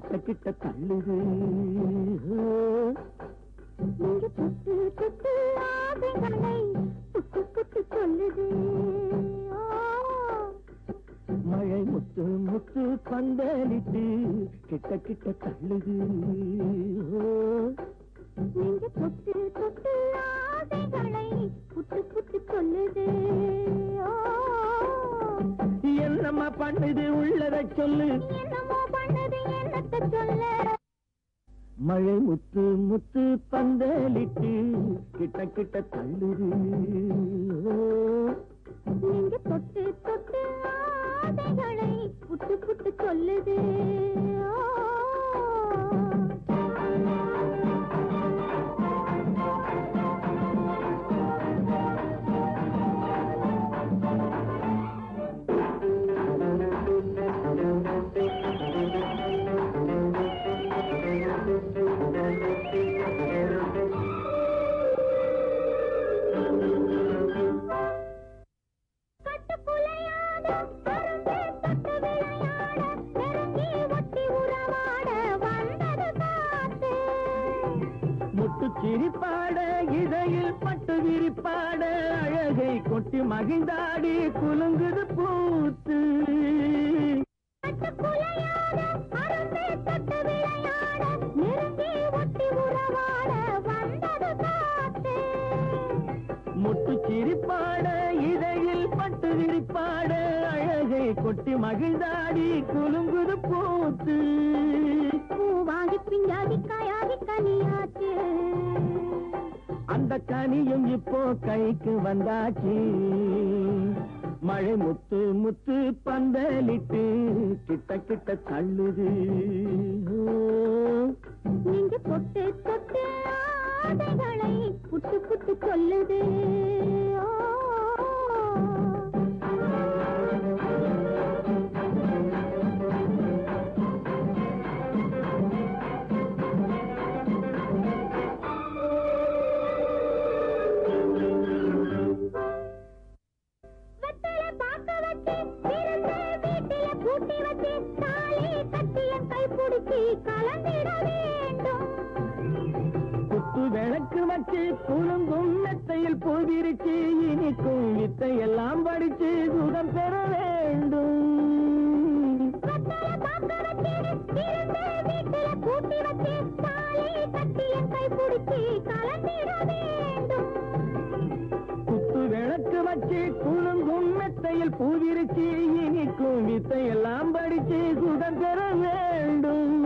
கிட்ட கிட்ட தள்ளுது தொட்டு தொட்டு ஆசைகளை புட்டு புட்டு சொல்லுது. மழை முத்து முத்து பந்தலிட்டு கிட்ட கிட்ட தள்ளுது. நீங்க தொட்டு தொட்டு ஆசைகளை புட்டு புட்டு சொல்லுது. என்னம்மா பண்ணுது உள்ளத சொல்லு. என்னமோ பண்ணுது மழை முத்து முத்து பந்தலிட்டு கிட்ட கிட்ட தள்ளுது. நீங்க தொட்டு தொட்டு ஆசைகளை புட்டு புட்டு சொல்லுது. முத்து சிரிப்பாட இதையில் பட்டு விரிப்பாட அழகை கொட்டி மகிழ்ந்தாடி குலுங்குது பூத்து. முத்து சிரிப்பாட இதையில் பட்டு விரிப்பாட கொட்டி மகிழ்ந்தாடி குலுங்குது பூத்து. பூவாகி பிஞ்சாகி காயாகி கனியாச்சு. அந்த கனியும் இப்போ கைக்கு வந்தாச்சு. மழை முத்து முத்து பந்தலிட்டு கிட்ட கிட்ட தள்ளுது. நீங்க தொட்டு தொட்டு ஆடைகளை புட்டு விளக்கு வச்சு குலுங்கும் மெத்தையில் போதிருச்சு இனிக்கும் வித்தை எல்லாம் படிச்சு சுகம் பெற வேண்டும். குத்து விளக்கு வச்சு குலுங்கும் மெத்தையில் பூவிருச்சு இனிக்கும் வித்தை எல்லாம் படிச்சு சுகம் பெற வேண்டும்.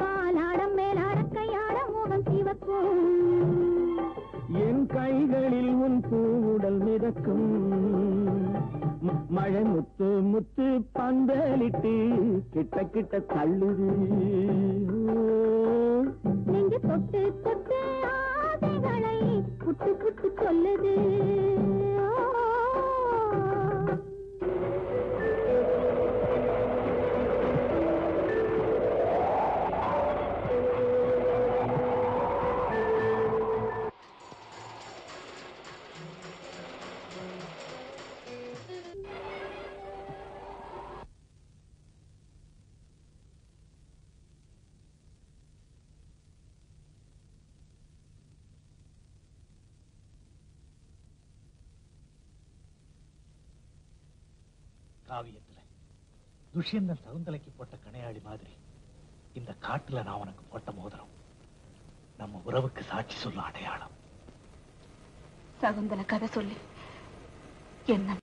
பாலாடம் மேலாட கையாட மோகம் சிவக்கும். மிதக்கும் மழை முத்து முத்து பந்தலிட்டு கிட்ட கிட்ட தள்ளுது. நீங்க தொட்டு தொட்டு ஆசைகளை புட்டு புட்டு சொல்லுது. காவியத்துல. துஷ்யந்தன் சகுந்தலைக்கு போட்ட கணையாளி மாதிரி. இந்த காட்டுல நான் உனக்கு போட்ட மோதிரம். நம்ம உறவுக்கு சாட்சி சொல்ல அடையாளம். சகுந்தல கதை சொல்லி. என்ன?